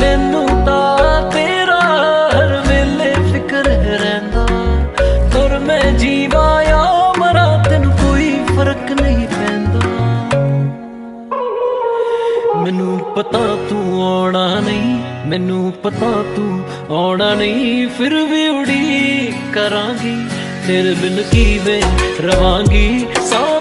ਮੈਨੂੰ ਤਾਂ ਤੇਰਾ ਹਰ ਵੇਲੇ ਫਿਕਰ ਰਹਿੰਦਾ। ਤੁਰ ਮੈਂ ਜੀਵਾਂ ਆ ਮਰਾਂ ਤੈਨੂੰ ਕੋਈ ਫ਼ਰਕ ਨਹੀਂ ਪੈਂਦਾ। ਮੈਨੂੰ ਪਤਾ ਤੂੰ ਆਉਣਾ ਨਹੀਂ, ਮੈਨੂੰ ਪਤਾ ਤੂੰ ਆਉਣਾ ਨਹੀਂ, ਫਿਰ ਵੀ ਉਡੀਕ ਕਰਾਂਗੀ। ਤੇਰੇ ਬਿਨ ਕਿਵੇਂ ਰਵਾਂਗੀ ਸਾਧ